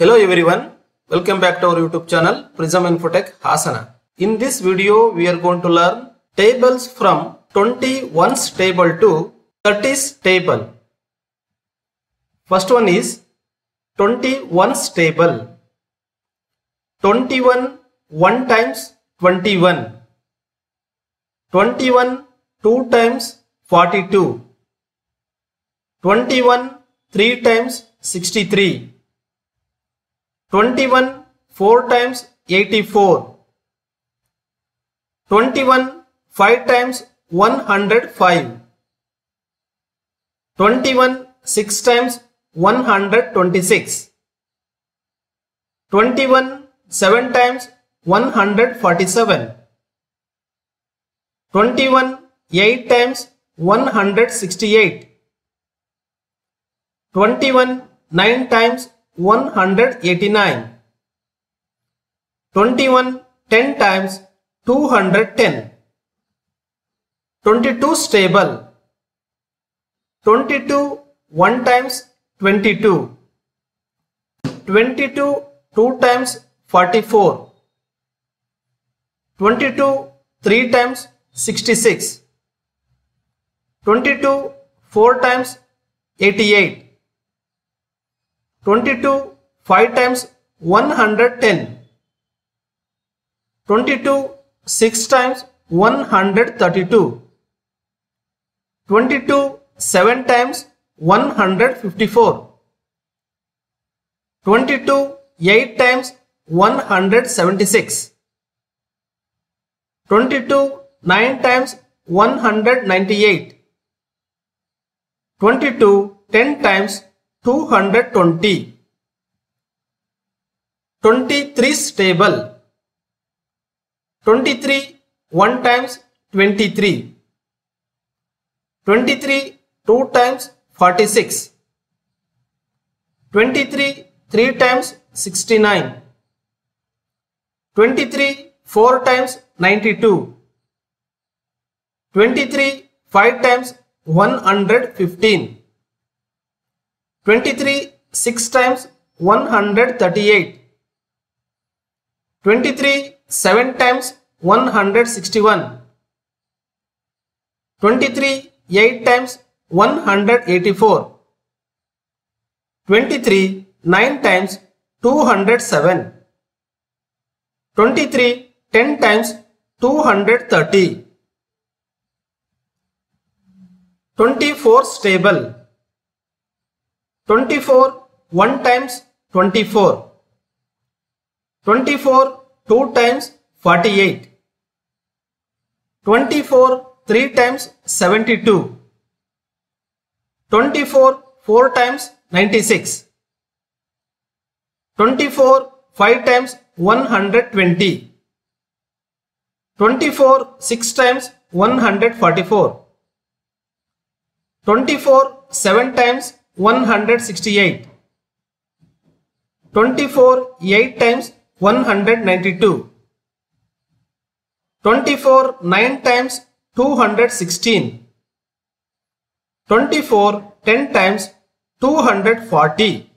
Hello everyone, welcome back to our YouTube channel Prism Infotech Hasana. In this video, we are going to learn tables from 21's table to 30's table. First one is 21's table. 21 1 times 21. 21 2 times 42. 21 3 times 63. 21 4 times 84. 21 5 times 105. 21 6 times 126. 21 7 times 147. 21 8 times 168. 21 9 times 189. 21 10 times 210. 22 stable. 22 1 times 22. 22 2 times 44. 22 3 times 66. 22 4 times 88. 22 5 times 110. 22 6 times 132. 22 7 times 154. 22 8 times 176. 22 9 times 198. 22 10 times 220. 23's table. 23 1 times 23. 23 2 times 46. 23 3 times 69. 23 4 times 92. 23 5 times 115. 23 6 times 138. 23 7 times 161. 23 8 times 184. 23 9 times 207. 23 10 times 230. 24 table. 24 1 times 24. 24 2 times 48. 24 3 times 72. 24 4 times 96. 24 5 times 120. 24 6 times 144. 24 7 times 168. 24 8 times 192. 24 9 times 216. 24 10 times 240.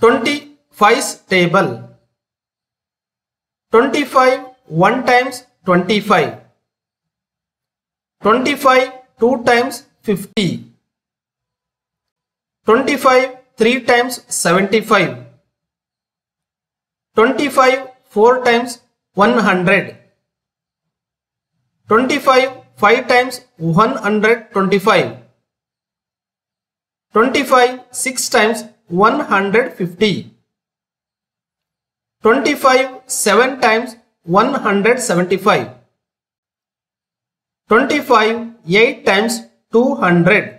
25's table. 25 1 times 25. 25 2 times 50. 25 3 times 75. 25 4 times 100. 25 5 times 125. 25 6 times 150. 25 7 times 175. 25 8 times 200.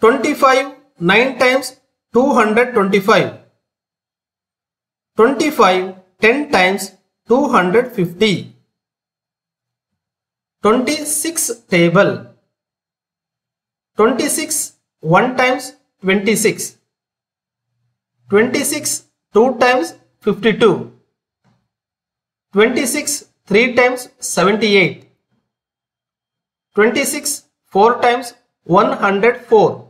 25 9 times 225. 25 10 times 250. 26 table. 26 1 times 26. 26 2 times 52. 26 3 times 78. 26 4 times 104.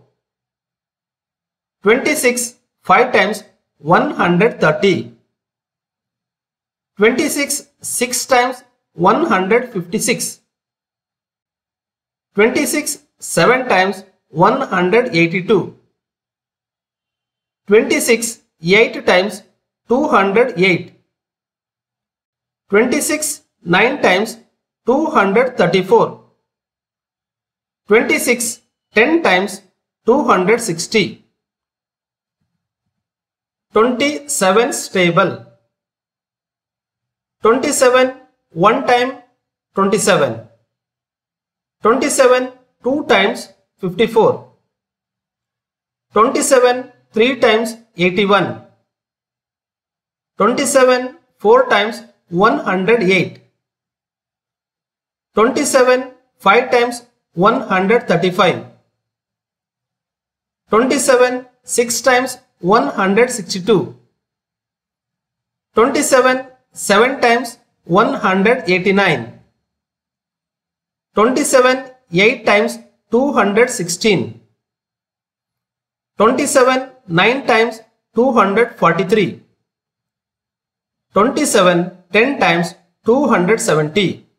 26 5 times 130. 26 6 times 156. 26 7 times 182. 26 8 times 208. 26 9 times 234. 26 10 times 260. 27 table. 27 1 time 27. 27 2 times 54. 27 3 times 81. 27 4 times 108. 27 5 times 135. 27 6 times 162. 27 7 times 189. 27 8 times 216. 27 9 times 243. 27 10 times 270.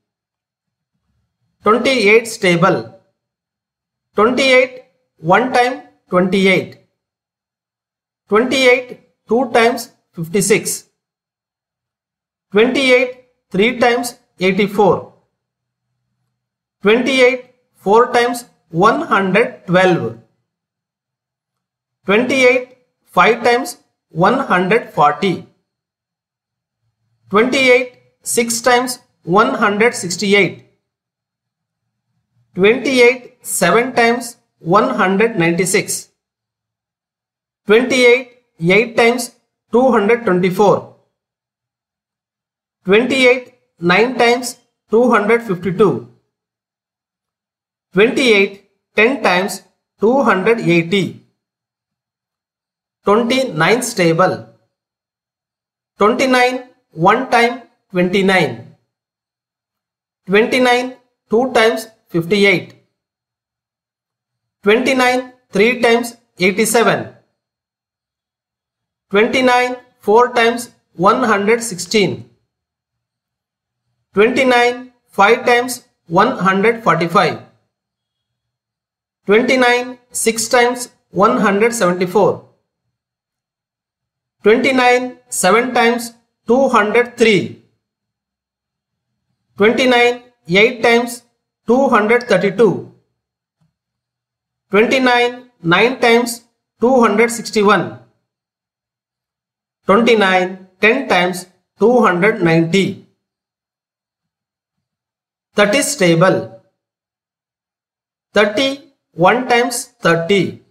28 stable. 28 1 time 28. 28 2 times 56. 28 3 times 84. 28 4 times 112. 28 5 times 140. 28 6 times 168. 28 7 times 196. 28 8 times 224. 28 9 times 252. 28 10 times 280. 29 stable. 29 1 time 29. 29 2 times 58. 29 3 times 87. 29 4 times 116. 29 5 times 145. 29 6 times 174. 29 7 times 203. 29 8 times 232. 29 9 times 261. 29 10 times 290. That is stable. 30 1 times 30.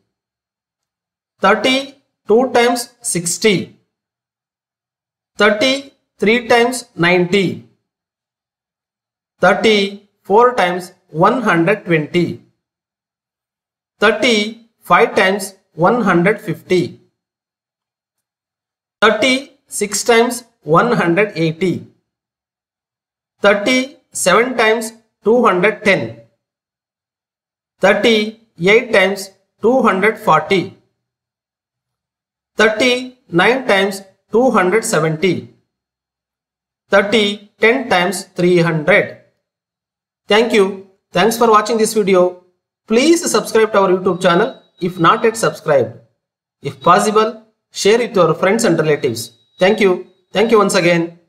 30 2 times 60. 30 3 times 90. 30 4 times 120. 30 5 times 150. 30 6 times 180. 30 7 times 210. 30 8 times 240. 30 9 times 270. 30 10 times 300. Thank you. Thanks for watching this video. Please subscribe to our YouTube channel if not yet subscribed. If possible, share with your friends and relatives. Thank you. Thank you once again.